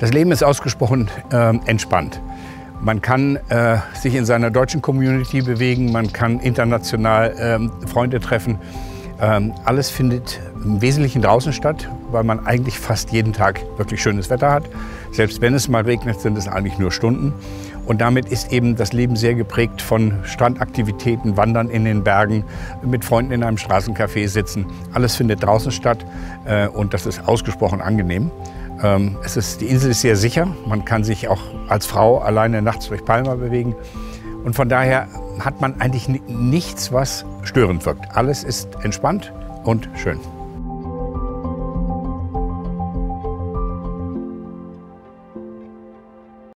Das Leben ist ausgesprochen äh, entspannt. Man kann äh, sich in seiner deutschen Community bewegen, man kann international ähm, Freunde treffen. Ähm, alles findet im Wesentlichen draußen statt, weil man eigentlich fast jeden Tag wirklich schönes Wetter hat. Selbst wenn es mal regnet, sind es eigentlich nur Stunden. Und damit ist eben das Leben sehr geprägt von Strandaktivitäten, Wandern in den Bergen, mit Freunden in einem Straßencafé sitzen. Alles findet draußen statt äh, und das ist ausgesprochen angenehm. Ähm, es ist, die Insel ist sehr sicher. Man kann sich auch als Frau alleine nachts durch Palma bewegen. Und von daher hat man eigentlich nichts, was störend wirkt. Alles ist entspannt und schön.